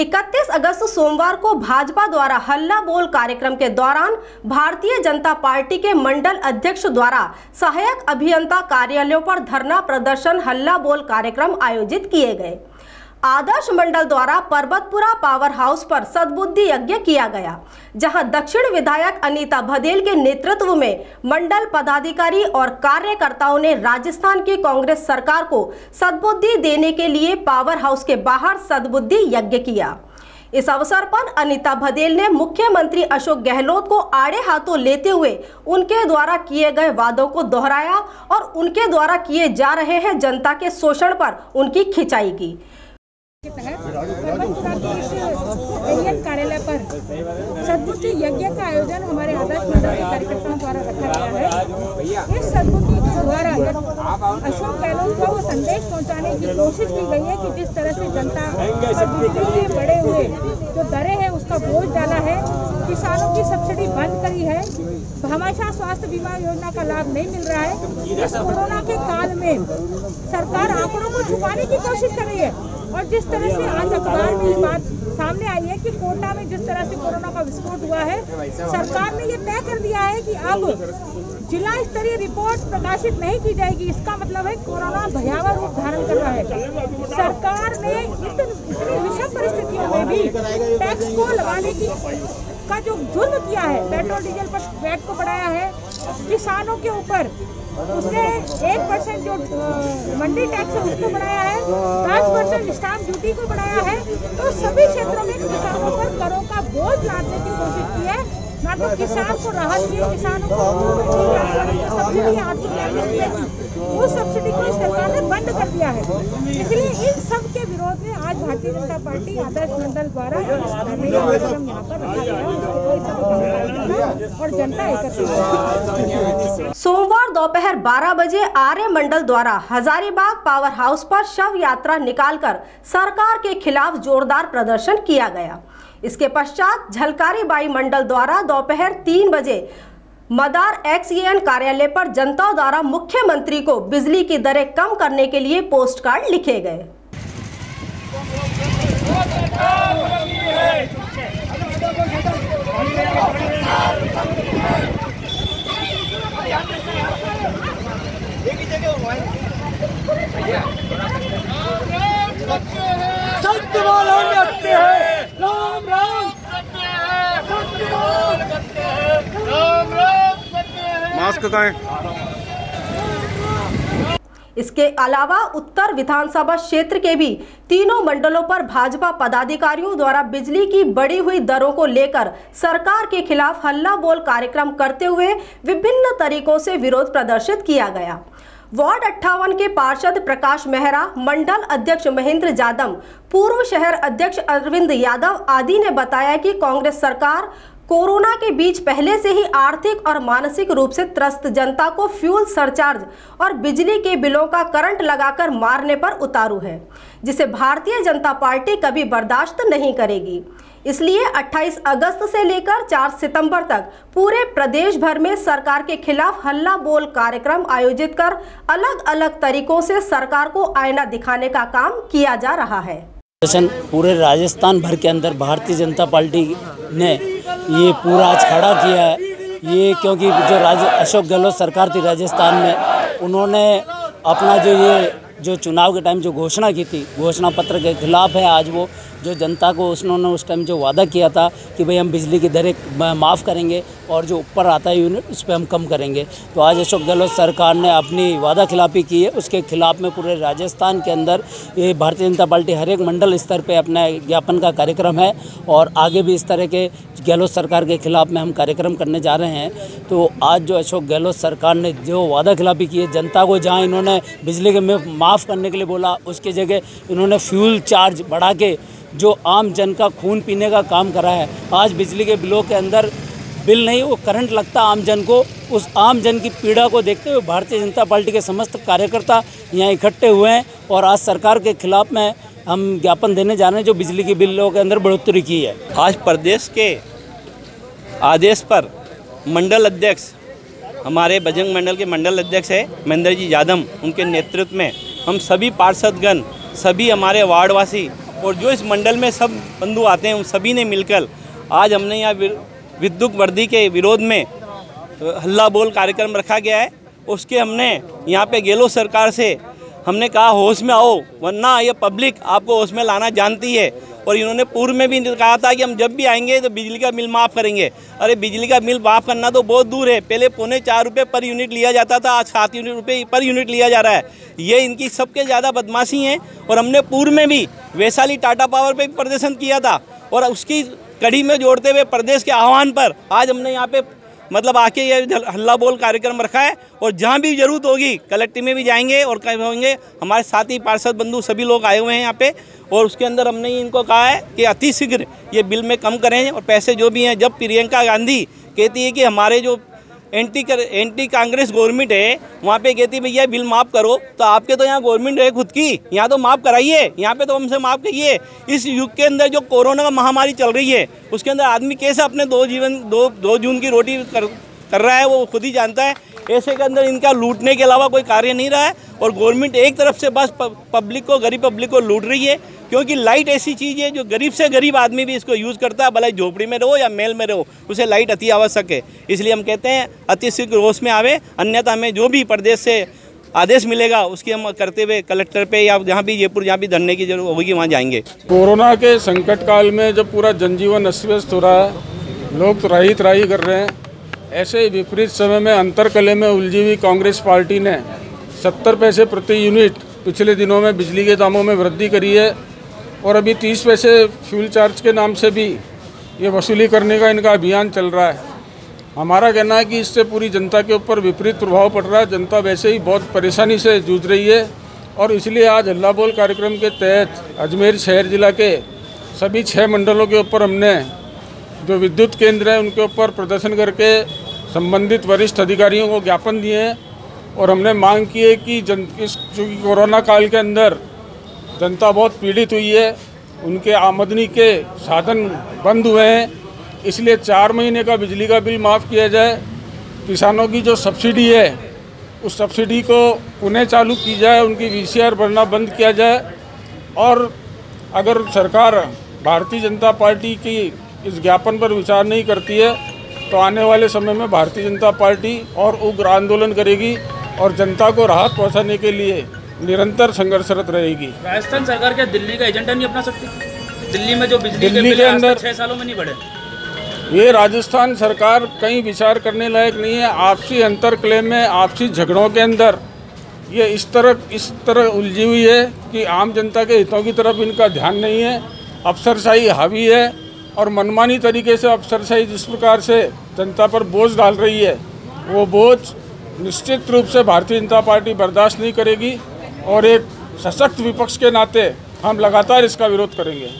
31 अगस्त सोमवार को भाजपा द्वारा हल्ला बोल कार्यक्रम के दौरान भारतीय जनता पार्टी के मंडल अध्यक्ष द्वारा सहायक अभियंता कार्यालयों पर धरना प्रदर्शन, हल्ला बोल कार्यक्रम आयोजित किए गए। आदर्श मंडल द्वारा पर्वतपुरा पावर हाउस पर सद्बुद्धि यज्ञ किया गया, जहाँ दक्षिण विधायक अनीता भदेल के नेतृत्व में मंडल पदाधिकारी और कार्यकर्ताओं ने राजस्थान की कांग्रेस सरकार को सद्बुद्धि देने के लिए पावर हाउस के बाहर सद्बुद्धि यज्ञ किया। इस अवसर पर अनिता भदेल ने मुख्यमंत्री अशोक गहलोत को आड़े हाथों लेते हुए उनके द्वारा किए गए वादों को दोहराया और उनके द्वारा किए जा रहे हैं जनता के शोषण पर उनकी खिंचाई की। कार्यालय पर सदबुद्धि यज्ञ का आयोजन हमारे आदर्श मंडल के कार्यकर्ताओं द्वारा रखा गया है इस सदबुद्धि के द्वारा अशोक गहलोत को संदेश पहुँचाने की कोशिश की गई है कि जिस तरह से जनता बिजली के बढ़े हुए जो दरें हैं उसका बोझ डाला है किसानों की सब्सिडी बंद करी है हमेशा स्वास्थ्य बीमा योजना का लाभ नहीं मिल रहा है इस कोरोना के काल में सरकार आंकड़ों को छुपाने की कोशिश कर रही है। और जिस तरह से आज अखबार में ये बात सामने आई है कि कोटा में जिस तरह से कोरोना का विस्फोट हुआ है, सरकार ने ये तय कर दिया है कि अब जिला स्तरीय रिपोर्ट प्रकाशित नहीं की जाएगी। इसका मतलब है कोरोना भयावह रूप धारण कर रहा है। सरकार ने इतनी विषम परिस्थितियों में भी टैक्स को लगाने की, का जो जुर्म किया है, पेट्रोल, डीजल पर वैट को बढ़ाया है, किसानों के ऊपर उसने एक परसेंट जो मंडी टैक्स है, उसको बढ़ाया है। दस परसेंट स्टाम्प ड्यूटी को बढ़ाया है। तो सभी क्षेत्रों में किसानों पर करों का बोझ लादने की कोशिश की है। ना तो किसान को राहत दी किसानों को सब्सिडी आठ वो सब्सिडी को सरकार ने बंद कर दिया है। इसलिए इन सब के विरोध में आज भारतीय जनता पार्टी आदर्श मंडल द्वारा यहाँ पर रखा गया सोमवार दोपहर 12 बजे आर्य मंडल द्वारा हजारीबाग पावर हाउस पर शव यात्रा निकालकर सरकार के खिलाफ जोरदार प्रदर्शन किया गया। इसके पश्चात झलकारी बाई मंडल द्वारा दोपहर तीन बजे मदार एक्सएन कार्यालय पर जनता द्वारा मुख्यमंत्री को बिजली की दरें कम करने के लिए पोस्ट कार्ड लिखे गए। मास्क है इसके अलावा उत्तर विधानसभा क्षेत्र के भी तीनों मंडलों पर भाजपा पदाधिकारियों द्वारा बिजली की बढ़ी हुई दरों को लेकर सरकार के खिलाफ हल्ला बोल कार्यक्रम करते हुए विभिन्न तरीकों से विरोध प्रदर्शित किया गया। वार्ड अट्ठावन के पार्षद प्रकाश मेहरा, मंडल अध्यक्ष महेंद्र जादव, पूर्व शहर अध्यक्ष अरविंद यादव आदि ने बताया कि कांग्रेस सरकार कोरोना के बीच पहले से ही आर्थिक और मानसिक रूप से त्रस्त जनता को फ्यूल सरचार्ज और बिजली के बिलों का करंट लगाकर मारने पर उतारू है, जिसे भारतीय जनता पार्टी कभी बर्दाश्त नहीं करेगी। इसलिए 28 अगस्त से लेकर 4 सितंबर तक पूरे प्रदेश भर में सरकार के खिलाफ हल्ला बोल कार्यक्रम आयोजित कर अलग अलग तरीकों से सरकार को आईना दिखाने का काम किया जा रहा है। पूरे राजस्थान भर के अंदर भारतीय जनता पार्टी ने ये पूरा आज खड़ा किया है। ये क्योंकि जो राज, अशोक गहलोत सरकार थी राजस्थान में, उन्होंने अपना जो ये, जो चुनाव के टाइम जो घोषणा की थी, घोषणा पत्र के खिलाफ है आज वो। जो जनता को उन्होंने उस टाइम जो वादा किया था कि भाई हम बिजली की दरें माफ़ करेंगे और जो ऊपर आता है यूनिट उस पर हम कम करेंगे। तो आज अशोक गहलोत सरकार ने अपनी वादा खिलाफी की है। उसके खिलाफ में पूरे राजस्थान के अंदर ये भारतीय जनता पार्टी हर एक मंडल स्तर पर अपना ज्ञापन का कार्यक्रम है और आगे भी इस तरह के गहलोत सरकार के खिलाफ में हम कार्यक्रम करने जा रहे हैं। तो आज जो अशोक गहलोत सरकार ने जो वादा खिलाफी की है, जनता को जहाँ इन्होंने बिजली के माफ़ करने के लिए बोला, उसके जगह इन्होंने फ्यूल चार्ज बढ़ा के जो आम जन का खून पीने का काम करा है। आज बिजली के बिलों के अंदर बिल नहीं, वो करंट लगता आम जन को। उस आम जन की पीड़ा को देखते हुए भारतीय जनता पार्टी के समस्त कार्यकर्ता यहाँ इकट्ठे हुए हैं और आज सरकार के खिलाफ में हम ज्ञापन देने जा रहे हैं जो बिजली के बिलों के अंदर बढ़ोतरी की है। आज प्रदेश के आदेश पर मंडल अध्यक्ष, हमारे बजरंग मंडल के मंडल अध्यक्ष है महेंद्र जी यादव। उनके नेतृत्व में हम सभी पार्षदगण, सभी हमारे वार्डवासी और जो इस मंडल में सब बंधु आते हैं, उन सभी ने मिलकर आज हमने यहाँ विद्युत वर्दी के विरोध में हल्ला बोल कार्यक्रम रखा गया है। उसके हमने यहाँ पे गेलो सरकार से हमने कहा, होश में आओ, वरना ये पब्लिक आपको होश में लाना जानती है। और इन्होंने पूर्व में भी कहा था कि हम जब भी आएँगे तो बिजली का बिल माफ़ करेंगे। अरे, बिजली का बिल माफ़ करना तो बहुत दूर है। पहले पौने चार रुपये पर यूनिट लिया जाता था, आज सात यूनिट रुपये पर यूनिट लिया जा रहा है। ये इनकी सबके ज़्यादा बदमाशी है और हमने पूर्व में भी वैशाली टाटा पावर पे प्रदर्शन किया था और उसकी कड़ी में जोड़ते हुए प्रदेश के आह्वान पर आज हमने यहाँ पे मतलब आके ये हल्ला बोल कार्यक्रम रखा है और जहाँ भी ज़रूरत होगी कलेक्टिव में भी जाएँगे और कहीं होंगे, हमारे साथी पार्षद बंधु सभी लोग आए हुए हैं यहाँ पे और उसके अंदर हमने इनको कहा है कि अति शीघ्र ये बिल में कम करें और पैसे जो भी हैं, जब प्रियंका गांधी कहती है कि हमारे जो एंटी कर, एंटी कांग्रेस गवर्नमेंट है, वहाँ पे कहती भैया, बिल माफ़ करो। तो आपके तो यहाँ गवर्नमेंट है खुद की, यहाँ तो माफ़ कराइए, यहाँ पे तो हमसे माफ़ करिए इस युग के अंदर जो कोरोना का महामारी चल रही है, उसके अंदर आदमी कैसे अपने दो जीवन, दो दो जून की रोटी कर कर रहा है, वो खुद ही जानता है। ऐसे के अंदर इनका लूटने के अलावा कोई कार्य नहीं रहा है और गवर्नमेंट एक तरफ़ से बस पब्लिक को, गरीब पब्लिक को लूट रही है। क्योंकि लाइट ऐसी चीज़ है जो गरीब से गरीब आदमी भी इसको यूज़ करता है, भले झोपड़ी में रहो या मेल में रहो, उसे लाइट अति आवश्यक है। इसलिए हम कहते हैं अति शीघ्र में आवे, अन्यथा हमें जो भी प्रदेश से आदेश मिलेगा, उसकी हम करते हुए कलेक्टर पे या जहाँ भी जयपुर, जहाँ भी धरने की ज़रूरत होगी, वहाँ जाएँगे। कोरोना के संकट काल में जब पूरा जनजीवन अस्त व्यस्त हो रहा है, लोग त्राही त्राही कर रहे हैं, ऐसे विपरीत समय में अंतरकले में उलझी हुई कांग्रेस पार्टी ने सत्तर पैसे प्रति यूनिट पिछले दिनों में बिजली के दामों में वृद्धि करी है और अभी तीस पैसे फ्यूल चार्ज के नाम से भी ये वसूली करने का इनका अभियान चल रहा है। हमारा कहना है कि इससे पूरी जनता के ऊपर विपरीत प्रभाव पड़ रहा है। जनता वैसे ही बहुत परेशानी से जूझ रही है और इसलिए आज हल्ला बोल कार्यक्रम के तहत अजमेर शहर जिला के सभी छः मंडलों के ऊपर हमने जो विद्युत केंद्र हैं उनके ऊपर प्रदर्शन करके संबंधित वरिष्ठ अधिकारियों को ज्ञापन दिए हैं और हमने मांग की है कि जन इस चूँकि कोरोना काल के अंदर जनता बहुत पीड़ित हुई है। उनके आमदनी के साधन बंद हुए हैं। इसलिए चार महीने का बिजली का बिल माफ़ किया जाए। किसानों की जो सब्सिडी है, उस सब्सिडी को पुनः चालू की जाए, उनकी वीसीआर भरना बंद किया जाए। और अगर सरकार भारतीय जनता पार्टी की इस ज्ञापन पर विचार नहीं करती है तो आने वाले समय में भारतीय जनता पार्टी और उग्र आंदोलन करेगी और जनता को राहत पहुँचाने के लिए निरंतर संघर्षरत रहेगी। राजस्थान सरकार क्या दिल्ली का एजेंडा नहीं अपना सकती? दिल्ली में जो बिजली के दिल्ली बिल के अंदर- छह सालों में नहीं बढ़े। ये राजस्थान सरकार कहीं विचार करने लायक नहीं है। आपसी अंतर क्लेम में आपसी झगड़ों के अंदर। ये इस तरह इस तरह उलझी हुई है कि आम जनता के हितों की तरफ़ इनका ध्यान नहीं है। अफसरशाही हावी है और मनमानी तरीके से अफसरशाही जिस प्रकार से जनता पर बोझ डाल रही है वो बोझ निश्चित रूप से भारतीय जनता पार्टी बर्दाश्त नहीं करेगी। और एक सशक्त विपक्ष के नाते हम लगातार इसका विरोध करेंगे।